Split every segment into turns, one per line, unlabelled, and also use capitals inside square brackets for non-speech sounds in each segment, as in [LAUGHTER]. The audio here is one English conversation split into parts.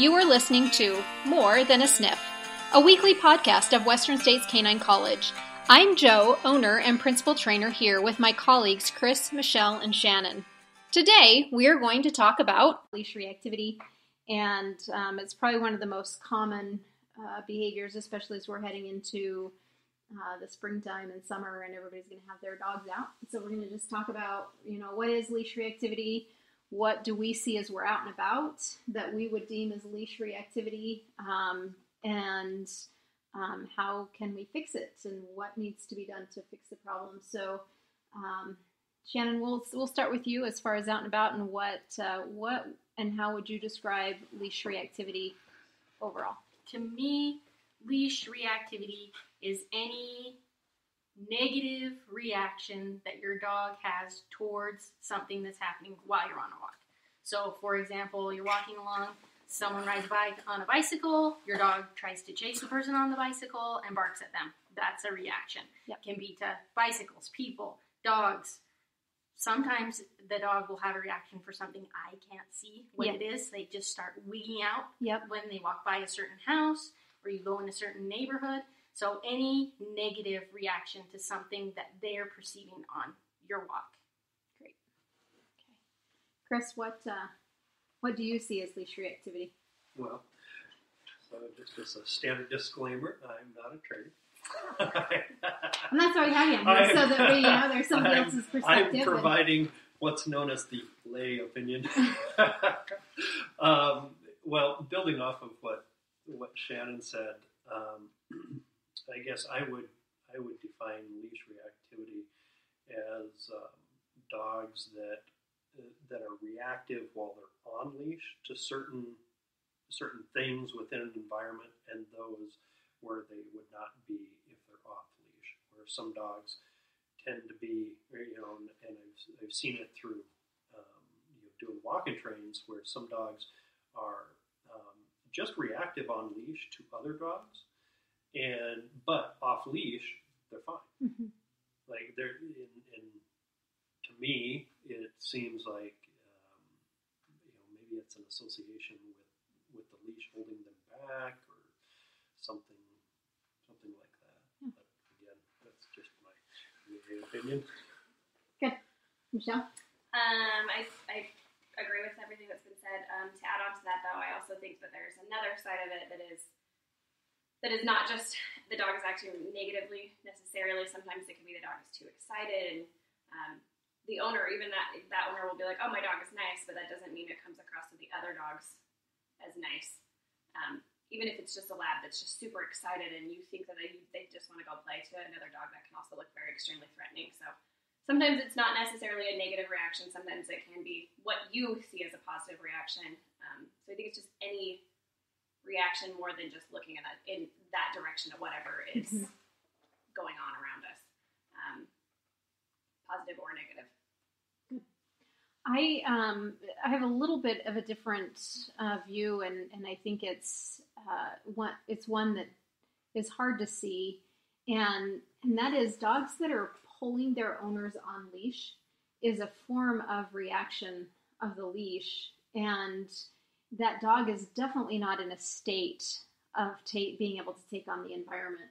You are listening to More Than a Sniff, a weekly podcast of Western States Canine College. I'm Joe, owner and principal trainer here with my colleagues Chris, Michelle, and Shannon. Today, we are going to talk about leash reactivity, and um, it's probably one of the most common uh, behaviors, especially as we're heading into uh, the springtime and summer, and everybody's going to have their dogs out. So we're going to just talk about, you know, what is leash reactivity? What do we see as we're out and about that we would deem as leash reactivity? Um, and um, how can we fix it? And what needs to be done to fix the problem? So, um, Shannon, we'll we'll start with you as far as out and about, and what uh, what and how would you describe leash reactivity overall?
To me, leash reactivity is any negative reaction that your dog has towards something that's happening while you're on a walk. So, for example, you're walking along, someone rides by on a bicycle, your dog tries to chase the person on the bicycle and barks at them. That's a reaction.
Yep.
Can be to bicycles, people, dogs. Sometimes the dog will have a reaction for something I can't see what
Yeah.
it is. They just start wigging out
Yep.
when they walk by a certain house or you go in a certain neighborhood. So any negative reaction to something that they're perceiving on your walk.
Great. Okay. Chris, what uh, what do you see as leash reactivity?
Well, so just as a standard disclaimer, I'm not a trainer.
And that's why we have you on here, so that we, you know, there's somebody
I'm-
else's
I'm
perspective. and-
providing what's known as the lay opinion. [LAUGHS] um, well, building off of what what Shannon said, I guess I would I would define leash reactivity as um, dogs that that are reactive while they're on leash to certain certain things within an environment, and those where they would not be if they're off leash. Where some dogs tend to be, you know, and, and I've, I've seen it through um, you know, doing walking trains where some dogs are um, just reactive on leash to other dogs, and but off leash they're fine.
Mhm.
Like they're in, in to me, it seems like um, you know maybe it's an association with with the leash holding them back or something something like that.
Hmm.
But again, that's just my my opinion.
Michelle?
Um, I, I agree with everything that's been said. Um, to add on to that, though, I also think that there's another side of it that is that is not just the dog is acting negatively necessarily. Sometimes it can be the dog is too excited, and um, the owner, even that that owner will be like, "Oh, my dog is nice," but that doesn't mean it comes across to the other dogs as nice. Um, even if it's just a lab that's just super excited and you think that they, they just want to go play to another dog, that can also look very extremely threatening. So sometimes it's not necessarily a negative reaction. Sometimes it can be what you see as a positive reaction. Um, so I think it's just any reaction more than just looking at that in that direction of whatever is
Mhm.
going on around us, um, positive or negative.
I um I have a little bit of a different uh, view, and and I think it's uh, one it's one that is hard to see, and and that is dogs that are pulling their owners on leash is a form of reaction of the leash, and that dog is definitely not in a state of ta- being able to take on the environment.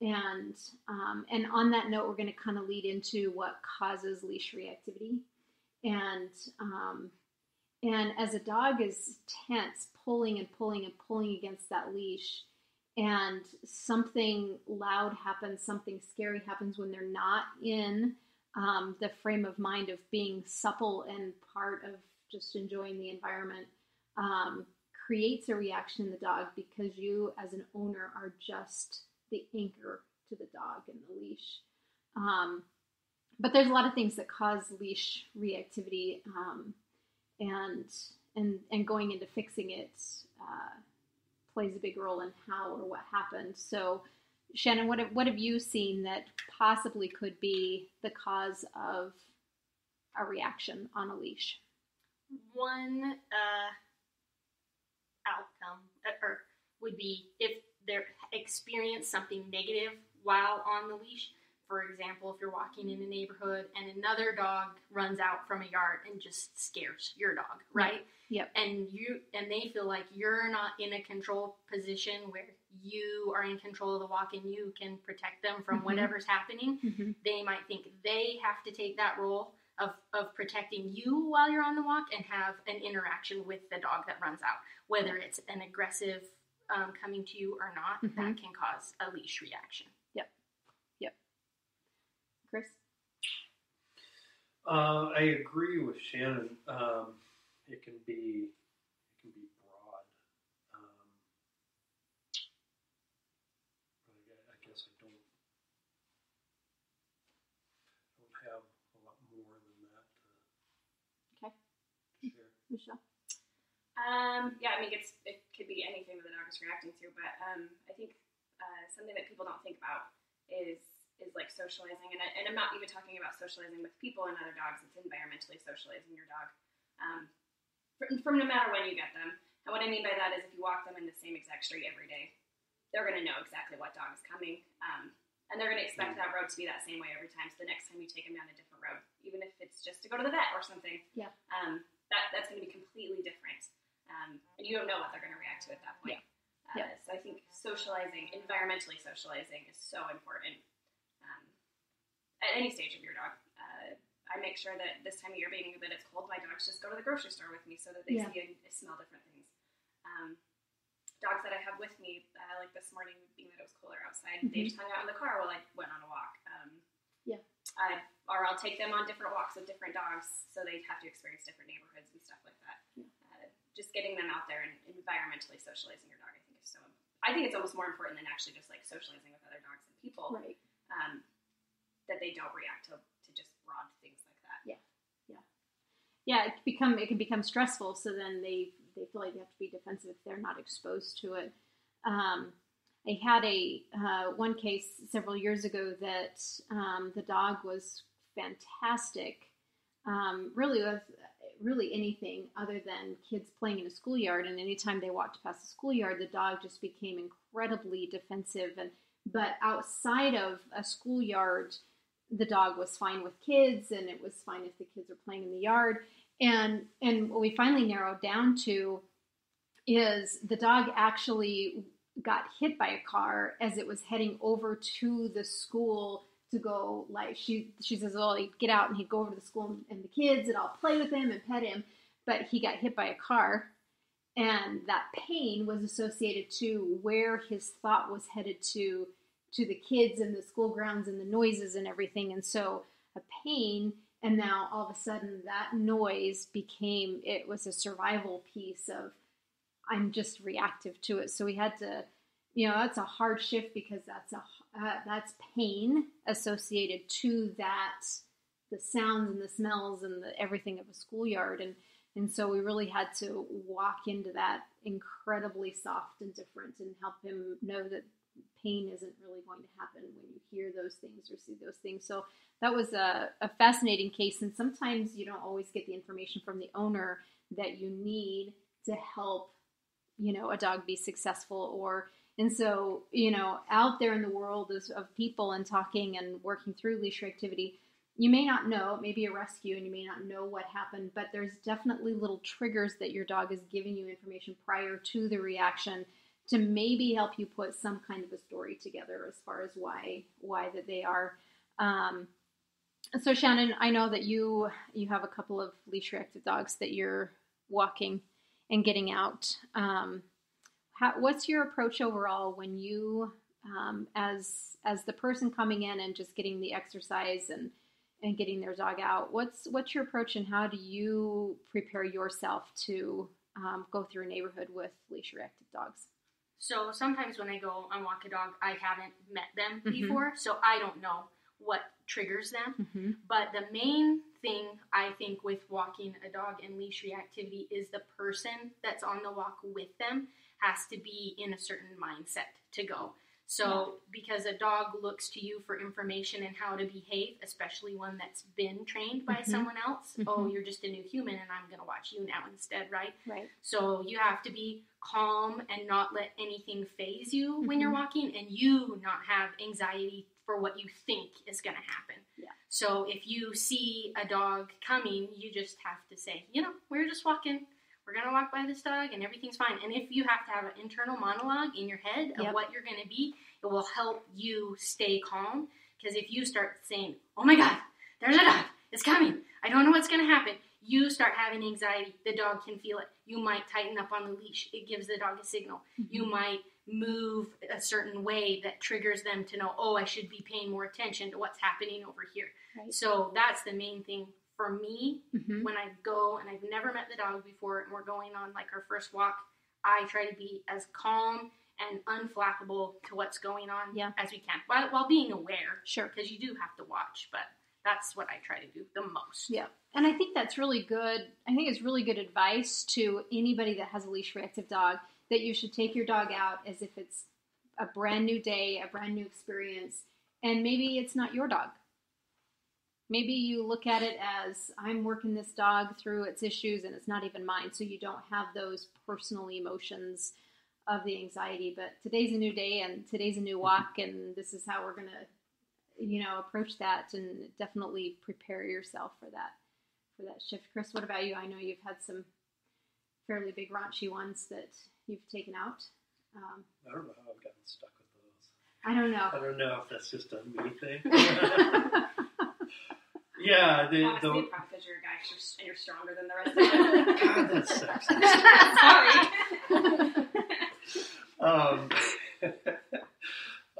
And um, and on that note, we're going to kind of lead into what causes leash reactivity and um, and as a dog is tense, pulling and pulling and pulling against that leash, and something loud happens, something scary happens when they're not in um, the frame of mind of being supple and part of just enjoying the environment, um, creates a reaction in the dog because you, as an owner, are just the anchor to the dog and the leash. Um, but there's a lot of things that cause leash reactivity, um, and and and going into fixing it uh, plays a big role in how or what happened. So, Shannon, what have, what have you seen that possibly could be the cause of a reaction on a leash?
One uh, outcome uh, or would be if they experience something negative while on the leash, for example, if you're walking in a neighborhood and another dog runs out from a yard and just scares your dog, right?
Yep.
And you and they feel like you're not in a control position where you are in control of the walk and you can protect them from
Mhm.
whatever's happening.
Mm-hmm.
They might think they have to take that role of, of protecting you while you're on the walk and have an interaction with the dog that runs out, whether it's an aggressive um, coming to you or not,
Mhm.
that can cause a leash reaction. Yep. Yep.
Chris?
Uh, I agree with Shannon. Um, it can be it can be broad. Um, I, guess I don't don't have a lot more than that
Okay.
share.
Michelle?
Um, yeah, I mean, it's, it could be anything that the dog is reacting to, but um, I think uh, something that people don't think about is is like socializing, and, I- and I'm not even talking about socializing with people and other dogs. It's environmentally socializing your dog, um, from, from no matter when you get them. And what I mean by that is, if you walk them in the same exact street every day, they're going to know exactly what dog is coming, um, and they're going to expect that road to be that same way every time. So the next time you take them down a different road, even if it's just to go to the vet or something,
Yeah.
um, that that's going to be completely different um, and you don't know what they're going to react to at that point. Uh,
Yeah.
So I think socializing, environmentally socializing, is so important um, at any stage of your dog. Uh, I make sure that this time of year, being that it's cold, my dogs just go to the grocery store with me so that they
Yeah.
see and smell different things. Um, dogs that I have with me, uh, like this morning, being that it was cooler outside, they
Mhm.
just hung out in the car while I went on a walk. Um,
Yeah.
I, or I'll take them on different walks with different dogs, so they have to experience different neighborhoods and stuff like that.
Yeah.
Just getting them out there and environmentally socializing your dog, I think, is so. I think it's almost more important than actually just like socializing with other dogs and people.
Right.
Um, that they don't react to, to just broad things like that.
yeah, Yeah. Yeah. it become it can become stressful. So then they they feel like they have to be defensive if they're not exposed to it. Um, I had a uh, one case several years ago that um, the dog was fantastic, um, really with really anything other than kids playing in a schoolyard. And anytime they walked past the schoolyard, the dog just became incredibly defensive. And but outside of a schoolyard, the dog was fine with kids, and it was fine if the kids were playing in the yard. And and what we finally narrowed down to is the dog actually got hit by a car as it was heading over to the school to go like she she says well he'd get out and he'd go over to the school and, and the kids and I'll play with him and pet him. But he got hit by a car and that pain was associated to where his thought was headed to to the kids and the school grounds and the noises and everything. And so a pain and now all of a sudden that noise became it was a survival piece of i'm just reactive to it. So we had to you know that's a hard shift because that's a uh, that's pain associated to that the sounds and the smells and the everything of a schoolyard. And and so we really had to walk into that incredibly soft and different and help him know that pain isn't really going to happen when you hear those things or see those things. So that was a, a fascinating case. And sometimes you don't always get the information from the owner that you need to help you know a dog be successful or and so you know out there in the world of, of people and talking and working through leash activity you may not know it may be a rescue and you may not know what happened but there's definitely little triggers that your dog is giving you information prior to the reaction to maybe help you put some kind of a story together as far as why why that they are. Um, so shannon i know that you you have a couple of leash reactive dogs that you're walking and getting out. Um, how, what's your approach overall when you um, as as the person coming in and just getting the exercise and and getting their dog out what's what's your approach and how do you prepare yourself to um, go through a neighborhood with leash reactive dogs
So sometimes when I go and walk a dog, I haven't met them
Mhm.
before, so I don't know what triggers them.
mm-hmm.
But the main thing I think with walking a dog and leash reactivity is the person that's on the walk with them has to be in a certain mindset to go. So, because a dog looks to you for information and how to behave, especially one that's been trained by
Mhm.
someone else, oh,
Mhm.
you're just a new human and I'm going to watch you now instead, right?
Right.
So, you have to be calm and not let anything phase you when you're
Mhm.
walking and you not have anxiety for what you think is going to happen.
Yeah.
So, if you see a dog coming, you just have to say, you know, we're just walking we're gonna walk by this dog and everything's fine. And if you have to have an internal monologue in your head of
Yep.
what you're gonna be, it will help you stay calm. Because if you start saying, "Oh my God, there's a dog, it's coming," I don't know what's gonna happen. You start having anxiety. The dog can feel it. You might tighten up on the leash. It gives the dog a signal. Mm-hmm. You might move a certain way that triggers them to know, oh, I should be paying more attention to what's happening over here.
Right.
So that's the main thing for me
Mhm.
when I go and I've never met the dog before and we're going on like our first walk, I try to be as calm and unflappable to what's going on
Yeah.
as we can while, while being aware
Sure.
because you do have to watch, but that's what I try to do the most.
Yeah. And I think that's really good. I think it's really good advice to anybody that has a leash reactive dog that you should take your dog out as if it's a brand new day, a brand new experience, and maybe it's not your dog. Maybe you look at it as I'm working this dog through its issues and it's not even mine, so you don't have those personal emotions of the anxiety. But today's a new day and today's a new walk, and this is how we're going to you know approach that and definitely prepare yourself for that for that shift chris what about you i know you've had some fairly big raunchy ones that you've taken out um,
I don't know how I've gotten stuck with those.
i don't know.
I don't know if that's just a me thing. [LAUGHS] [LAUGHS] yeah, the,
Honestly,
the
probably [LAUGHS] because you're a guy you're- and you're stronger than the rest of [LAUGHS]
God, that's sexy. [LAUGHS]
Sorry.
um,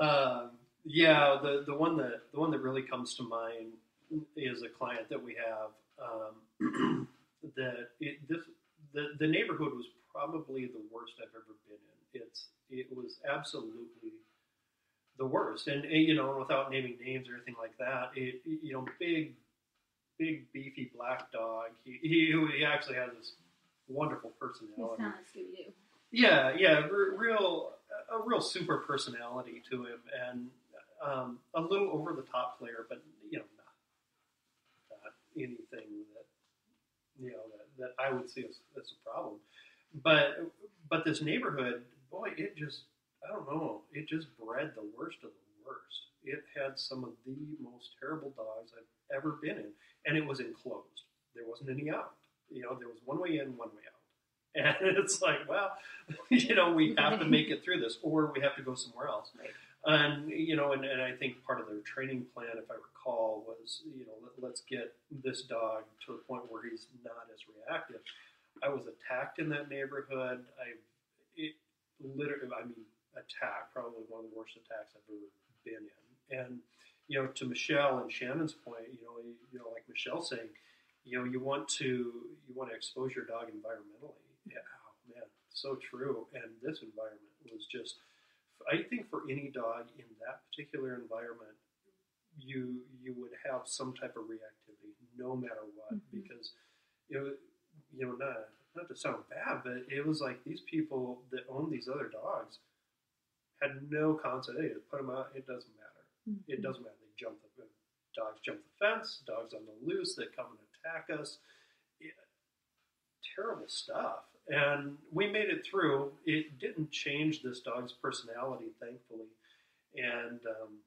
um, yeah, the the one that the one that really comes to mind is a client that we have um, [CLEARS THROAT] that it, this the the neighborhood was probably the worst I've ever been in. It's it was absolutely the worst, and, and, you know, without naming names or anything like that, it you know, big, big beefy black dog. He he, he actually has this wonderful personality.
sound like scooby-doo
Yeah, yeah, r- real a real super personality to him, and um, a little over the top player, but you know, not, not anything that you know that, that I would see as, as a problem. But but this neighborhood, boy, it just I don't know, it just bred the worst of the worst. It had some of the most terrible dogs I've ever been in, and it was enclosed. There wasn't any out. You know, there was one way in, one way out. [LAUGHS] And it's like, well, [LAUGHS] you know, we have to make it through this, or we have to go somewhere else.
Right.
And you know, and, and I think part of their training plan, if I recall, was you know let, let's get this dog to the point where he's not as reactive. I was attacked in that neighborhood. I it literally, I mean, attack probably one of the worst attacks I've ever been in. And you know, to Michelle and Shannon's point, you know, you, you know, like Michelle saying, you know, you want to you want to expose your dog environmentally. Yeah, oh, man, so true. And this environment was just, I think for any dog in that particular environment, you you would have some type of reactivity, no matter what,
Mhm.
because you know, you know, not not to sound bad, but it was like these people that own these other dogs had no concept. They just put them out. It doesn't matter. It doesn't matter. They jump the dogs jump the fence. Dogs on the loose They come and attack us. It, terrible stuff. And we made it through. It didn't change this dog's personality, thankfully. And um,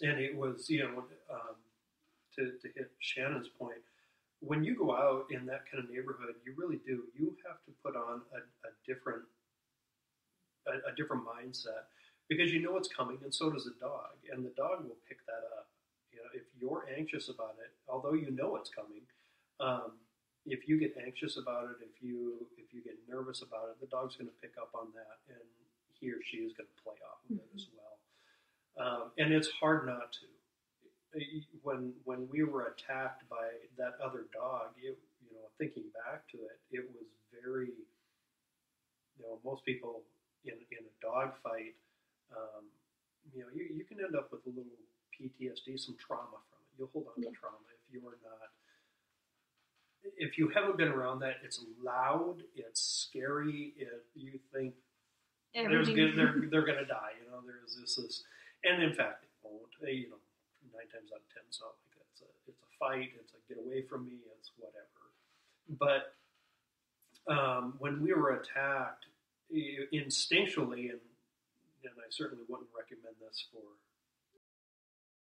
and it was you know um, to to hit Shannon's point. When you go out in that kind of neighborhood, you really do. You have to put on a, a different a, a different mindset because you know it's coming, and so does the dog, and the dog will pick that up. You know, if you're anxious about it, although you know it's coming, um, if you get anxious about it, if you if you get nervous about it, the dog's going to pick up on that, and he or she is going to play off of it as well. Um, and it's hard not to. When when we were attacked by that other dog, it, you know, thinking back to it, it was very. You know, most people in in a dog fight, um, you know, you, you can end up with a little PTSD, some trauma from it. You'll hold on
Yeah.
to trauma if you are not if you haven't been around that, it's loud, it's scary. It, you think there's
everything.
good, they're they're gonna die. You know, there's this this, and in fact, they won't. They, you know, nine times out of ten, it's not like that. It's a it's a fight. It's a get away from me. It's whatever. But um, when we were attacked instinctually, and and I certainly wouldn't recommend this for